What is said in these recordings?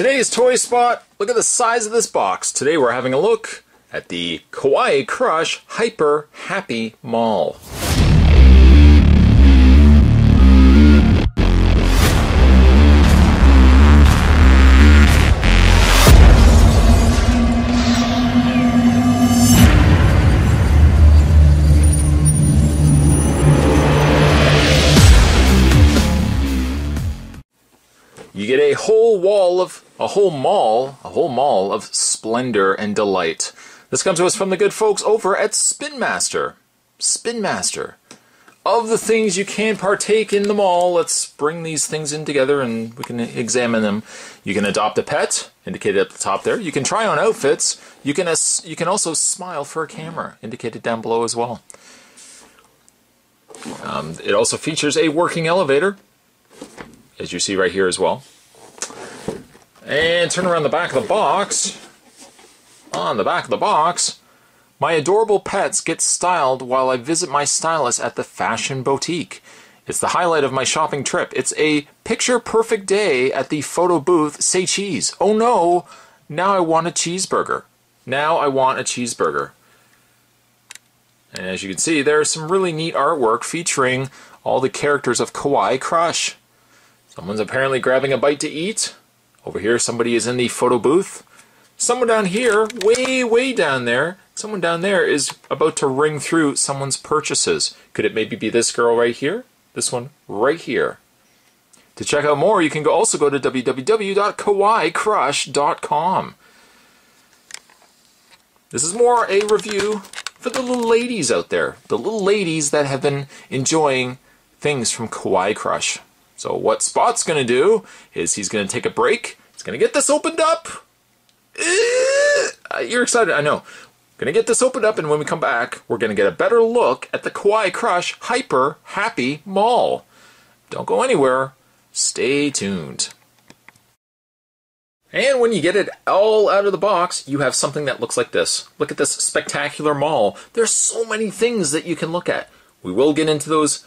Today's Toy Spot, look at the size of this box. Today we're having a look at the Kawaii Crush Hyper Happy Mall. You get a whole wall of, a whole mall, a whole mall of splendor and delight. This comes to us from the good folks over at Spin Master. Spin Master. Of the things you can partake in the mall, let's bring these things in together and we can examine them. You can adopt a pet, indicated at the top there. You can try on outfits. You can you can also smile for a camera, indicated down below as well. Um, it also features a working elevator, as you see right here as well. And turn around the back of the box. On the back of the box, my adorable pets get styled while I visit my stylist at the Fashion Boutique. It's the highlight of my shopping trip. It's a picture perfect day at the photo booth. Say cheese. Oh no, now I want a cheeseburger. Now I want a cheeseburger. And as you can see, there's some really neat artwork featuring all the characters of Kawaii Crush. Someone's apparently grabbing a bite to eat. Over here, somebody is in the photo booth. Someone down here, way, way down there, someone down there is about to ring through someone's purchases. Could it maybe be this girl right here? This one right here. To check out more, you can go also go to www.kawaiicrush.com. This is more a review for the little ladies out there, the little ladies that have been enjoying things from Kawaii Crush. So what Spot's going to do is he's going to take a break. He's going to get this opened up. Uh, you're excited, I know. To get this opened up, and when we come back, we're to get a better look at the Kawaii Crush Hyper Happy Mall. Don't go anywhere. Stay tuned. And when you get it all out of the box, you have something that looks like this. Look at this spectacular mall. There's so many things that you can look at. We will get into those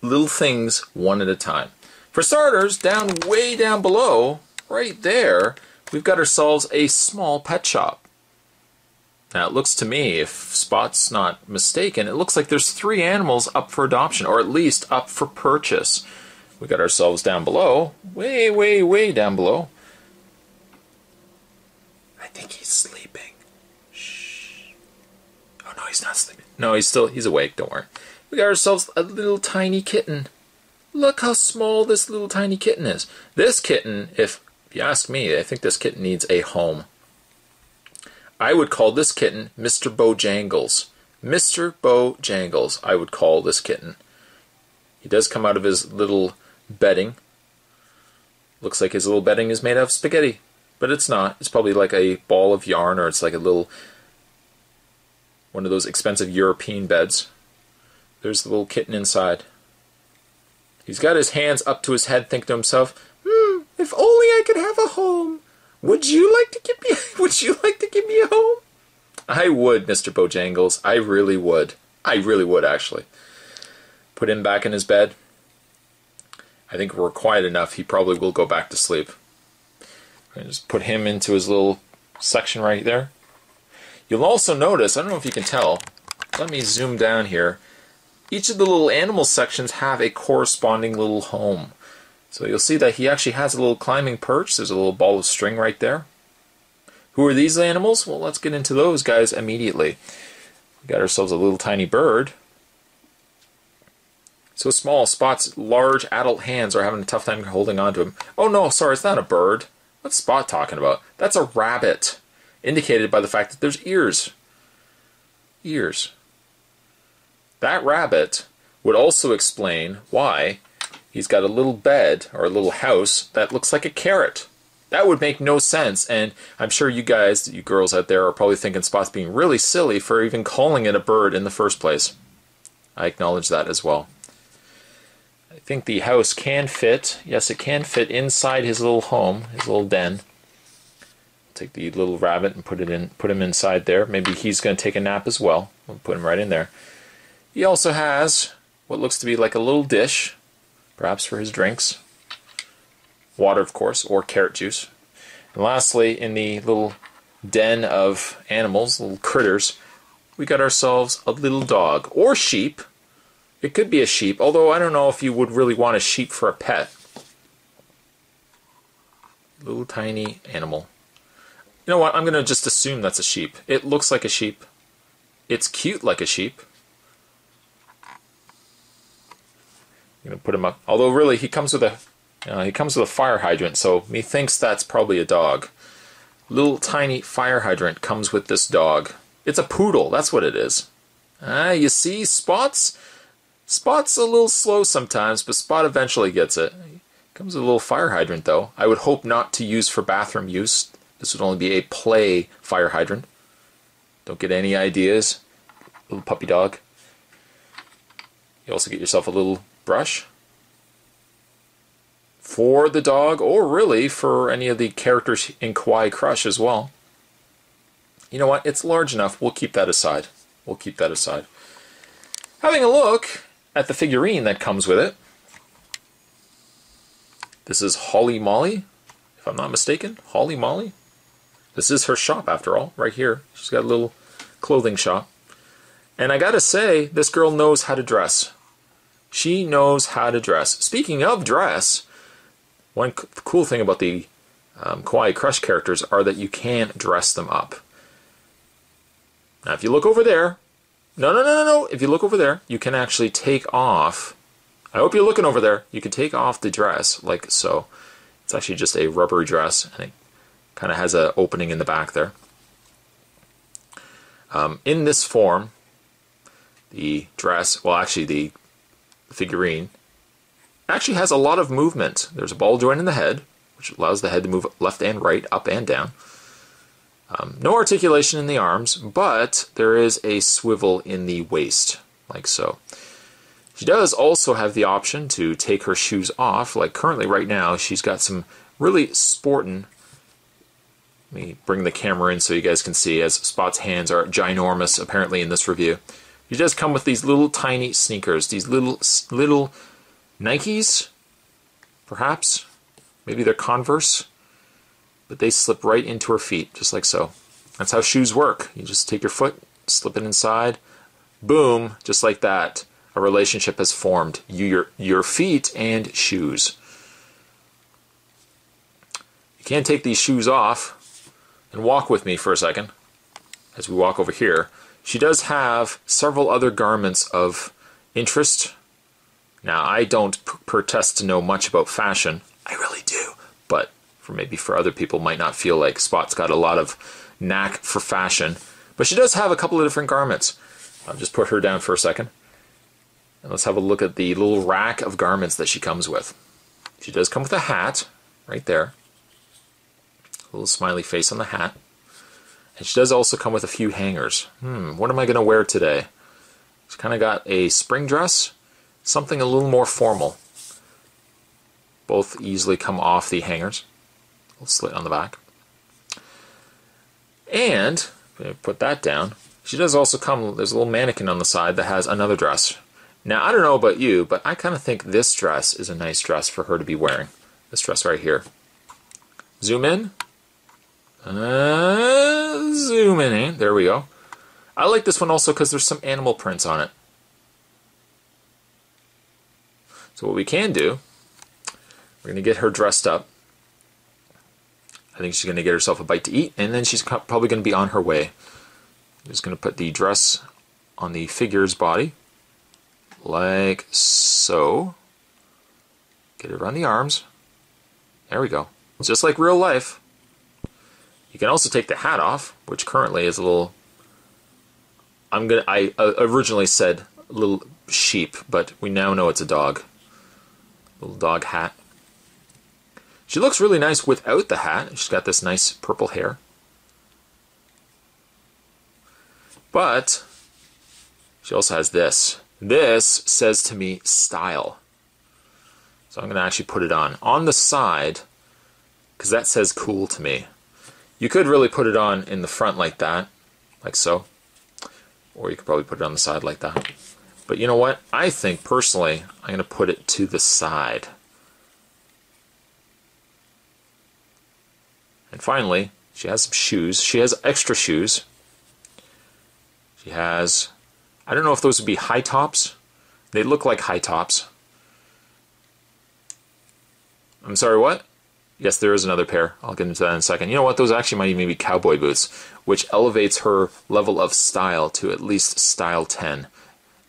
little things one at a time. For starters, down way down below, right there, we've got ourselves a small pet shop. Now it looks to me, if Spot's not mistaken, it looks like there's three animals up for adoption, or at least up for purchase. We got ourselves down below, way, way, way down below. I think he's sleeping. Shh. Oh no, he's not sleeping. No, he's still he's awake. Don't worry. We got ourselves a little tiny kitten. Look how small this little tiny kitten is. This kitten, if you ask me, I think this kitten needs a home. I would call this kitten Mr. Bojangles. Mr. Bojangles, I would call this kitten. He does come out of his little bedding. Looks like his little bedding is made out of spaghetti, but it's not. It's probably like a ball of yarn or it's like a little one of those expensive European beds. There's the little kitten inside. He's got his hands up to his head, thinking to himself, "Hmm, if only I could have a home. Would you like to give me? Would you like to give me a home?" I would, Mr. Bojangles. I really would. I really would, actually. Put him back in his bed. I think we're quiet enough. He probably will go back to sleep. And just put him into his little section right there. You'll also notice, I don't know if you can tell. Let me zoom down here each of the little animal sections have a corresponding little home. So you'll see that he actually has a little climbing perch. There's a little ball of string right there. Who are these animals? Well, let's get into those guys immediately. We got ourselves a little tiny bird. So small, Spot's large adult hands are having a tough time holding on to him. Oh no, sorry, it's not a bird. What's Spot talking about? That's a rabbit, indicated by the fact that there's ears. Ears. That rabbit would also explain why he's got a little bed or a little house that looks like a carrot. That would make no sense, and I'm sure you guys, you girls out there, are probably thinking Spot's being really silly for even calling it a bird in the first place. I acknowledge that as well. I think the house can fit, yes, it can fit inside his little home, his little den. Take the little rabbit and put it in, put him inside there. Maybe he's going to take a nap as well. We'll put him right in there. He also has what looks to be like a little dish, perhaps for his drinks. Water, of course, or carrot juice. And lastly, in the little den of animals, little critters, we got ourselves a little dog or sheep. It could be a sheep, although I don't know if you would really want a sheep for a pet. Little tiny animal. You know what? I'm going to just assume that's a sheep. It looks like a sheep. It's cute like a sheep. Going to put him up. Although really, he comes with a uh, he comes with a fire hydrant, so methinks that's probably a dog. Little tiny fire hydrant comes with this dog. It's a poodle. That's what it is. Ah, you see, Spots. Spot's a little slow sometimes, but Spot eventually gets it. Comes with a little fire hydrant, though. I would hope not to use for bathroom use. This would only be a play fire hydrant. Don't get any ideas. Little puppy dog. You also get yourself a little brush for the dog, or really for any of the characters in Kawaii Crush as well. You know what? It's large enough. We'll keep that aside. We'll keep that aside. Having a look at the figurine that comes with it. This is Holly Molly, if I'm not mistaken. Holly Molly. This is her shop, after all, right here. She's got a little clothing shop. And I gotta say, this girl knows how to dress. She knows how to dress. Speaking of dress, one cool thing about the um, Kawaii Crush characters are that you can dress them up. Now, if you look over there, no, no, no, no, no. If you look over there, you can actually take off. I hope you're looking over there. You can take off the dress like so. It's actually just a rubbery dress, and it kind of has an opening in the back there. Um, in this form, the dress, well, actually, the figurine actually has a lot of movement. There's a ball joint in the head, which allows the head to move left and right, up and down. Um, no articulation in the arms, but there is a swivel in the waist, like so. She does also have the option to take her shoes off, like currently right now she's got some really sporting. Let me bring the camera in so you guys can see, as Spot's hands are ginormous apparently in this review. She does come with these little tiny sneakers, these little little Nikes, perhaps. Maybe they're Converse, but they slip right into her feet, just like so. That's how shoes work. You just take your foot, slip it inside, boom, just like that. A relationship has formed. You, your, your feet and shoes. You can't take these shoes off and walk with me for a second as we walk over here. She does have several other garments of interest now, I don't protest to know much about fashion. I really do. But for maybe for other people might not feel like Spot's got a lot of knack for fashion. But she does have a couple of different garments. I'll just put her down for a second. And let's have a look at the little rack of garments that she comes with. She does come with a hat, right there. A little smiley face on the hat. And she does also come with a few hangers. Hmm, what am I going to wear today? She's kind of got a spring dress something a little more formal. Both easily come off the hangers. Little slit on the back. And, put that down, she does also come, there's a little mannequin on the side that has another dress. Now, I don't know about you, but I kind of think this dress is a nice dress for her to be wearing. This dress right here. Zoom in. Uh, zoom in. Eh? There we go. I like this one also because there's some animal prints on it. So what we can do, we're going to get her dressed up. I think she's going to get herself a bite to eat, and then she's probably going to be on her way. I'm just going to put the dress on the figure's body, like so. Get it around the arms. There we go. Just like real life. You can also take the hat off, which currently is a little. I'm gonna. I uh, originally said little sheep, but we now know it's a dog. Little dog hat. She looks really nice without the hat. She's got this nice purple hair. But she also has this. This says to me style. So I'm going to actually put it on. On the side, because that says cool to me. You could really put it on in the front like that, like so. Or you could probably put it on the side like that. But you know what? I think personally, I'm going to put it to the side. And finally, she has some shoes. She has extra shoes. She has, I don't know if those would be high tops. They look like high tops. I'm sorry, what? Yes, there is another pair. I'll get into that in a second. You know what? Those actually might even be cowboy boots, which elevates her level of style to at least style 10.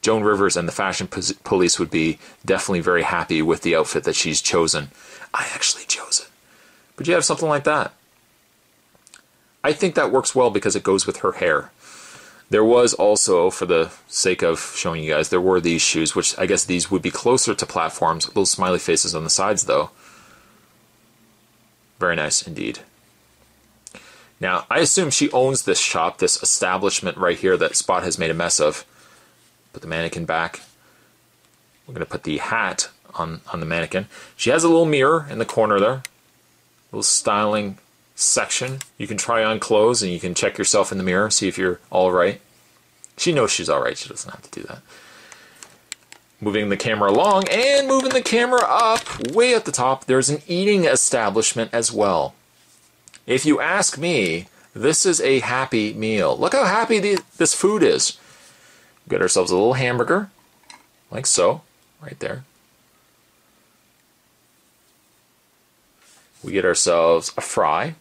Joan Rivers and the fashion police would be definitely very happy with the outfit that she's chosen. I actually chose it. But you have something like that. I think that works well because it goes with her hair. There was also, for the sake of showing you guys, there were these shoes, which I guess these would be closer to platforms. Little smiley faces on the sides, though. Very nice indeed. Now, I assume she owns this shop, this establishment right here that Spot has made a mess of. Put the mannequin back. We're going to put the hat on, on the mannequin. She has a little mirror in the corner there. A little styling section. You can try on clothes and you can check yourself in the mirror, see if you're all right. She knows she's all right. She doesn't have to do that. Moving the camera along and moving the camera up way at the top, there's an eating establishment as well. If you ask me, this is a happy meal. Look how happy the, this food is. We got ourselves a little hamburger, like so, right there. We get ourselves a fry.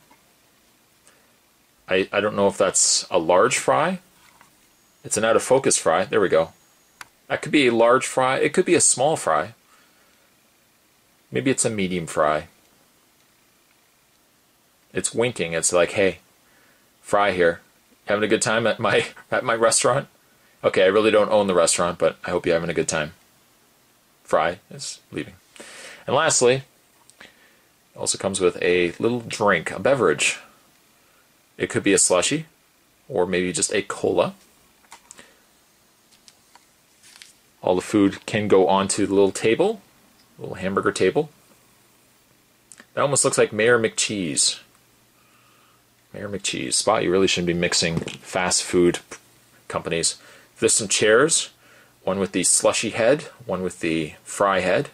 I, I don't know if that's a large fry. It's an out of focus fry. There we go. That could be a large fry. It could be a small fry. Maybe it's a medium fry. It's winking. It's like, hey, fry here. Having a good time at my at my restaurant? Okay, I really don't own the restaurant, but I hope you're having a good time. Fry is leaving. And lastly, also comes with a little drink, a beverage. It could be a slushy, or maybe just a cola. All the food can go onto the little table, little hamburger table. That almost looks like Mayor McCheese. Mayor McCheese. Spot, you really shouldn't be mixing fast food companies. There's some chairs, one with the slushy head, one with the fry head.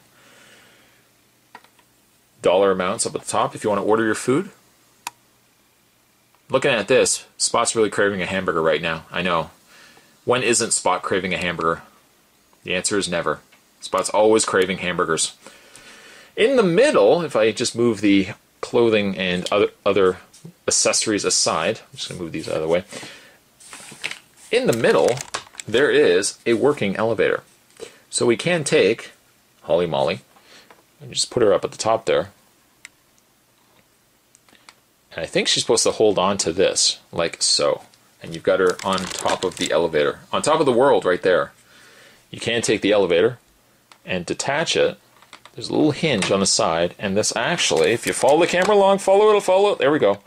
Dollar amounts up at the top if you want to order your food. Looking at this, Spot's really craving a hamburger right now. I know. When isn't Spot craving a hamburger? The answer is never. Spot's always craving hamburgers. In the middle, if I just move the clothing and other other accessories aside, I'm just going to move these out of the way. In the middle, there is a working elevator. So we can take Holly Molly and just put her up at the top there. And I think she's supposed to hold on to this, like so. And you've got her on top of the elevator, on top of the world right there. You can take the elevator and detach it. There's a little hinge on the side, and this actually, if you follow the camera along, follow it, follow it, there we go.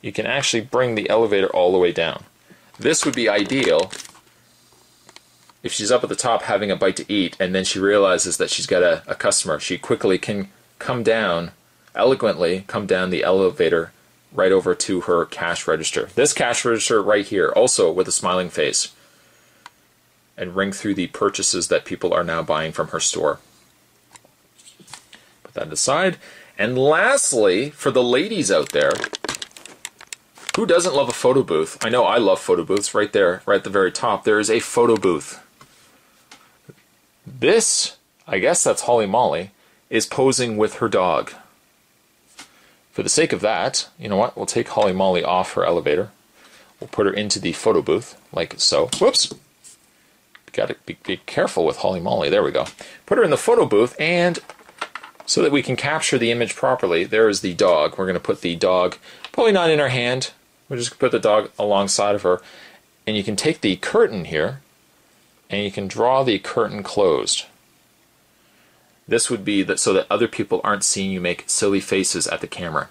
You can actually bring the elevator all the way down. This would be ideal if she's up at the top having a bite to eat and then she realizes that she's got a, a customer. She quickly can come down, eloquently come down the elevator right over to her cash register. This cash register right here, also with a smiling face, and ring through the purchases that people are now buying from her store. Put that aside. And lastly, for the ladies out there, who doesn't love a photo booth? I know I love photo booths. Right there, right at the very top, there is a photo booth. This, I guess that's Holly Molly, is posing with her dog. For the sake of that, you know what? We'll take Holly Molly off her elevator. We'll put her into the photo booth, like so. Whoops! Got to be, be careful with Holly Molly. There we go. Put her in the photo booth, and so that we can capture the image properly, there is the dog. We're going to put the dog, probably not in her hand. We'll just going to put the dog alongside of her. And you can take the curtain here, and you can draw the curtain closed. This would be that so that other people aren't seeing you make silly faces at the camera.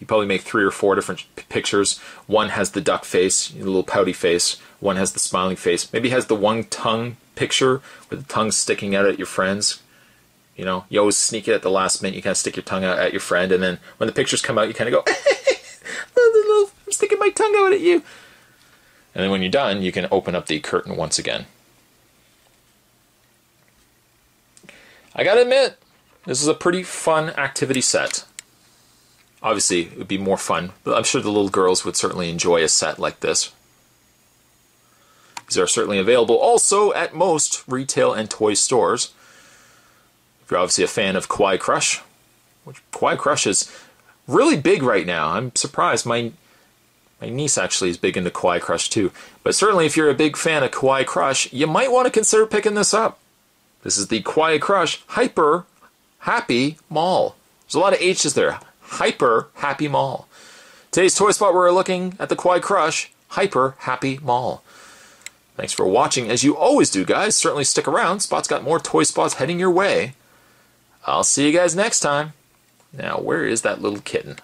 You probably make three or four different pictures. One has the duck face, the little pouty face. One has the smiling face. Maybe has the one tongue picture with the tongue sticking out at your friends. You know, you always sneak it at the last minute. You kind of stick your tongue out at your friend, and then when the pictures come out, you kind of go, "I'm sticking my tongue out at you." And then when you're done, you can open up the curtain once again. I gotta admit, this is a pretty fun activity set. Obviously, it would be more fun, but I'm sure the little girls would certainly enjoy a set like this. These are certainly available also at most retail and toy stores. If you're obviously a fan of Kawaii Crush, which Kawaii Crush is really big right now. I'm surprised. My my niece actually is big into Kawaii Crush too. But certainly, if you're a big fan of Kawaii Crush, you might want to consider picking this up. This is the Kawaii Crush Hyper Happy Mall. There's a lot of H's there. Hyper Happy Mall. Today's toy spot, we're looking at the Kawaii Crush Hyper Happy Mall. Thanks for watching, as you always do, guys. Certainly stick around. Spot's got more toy spots heading your way. I'll see you guys next time. Now, where is that little kitten?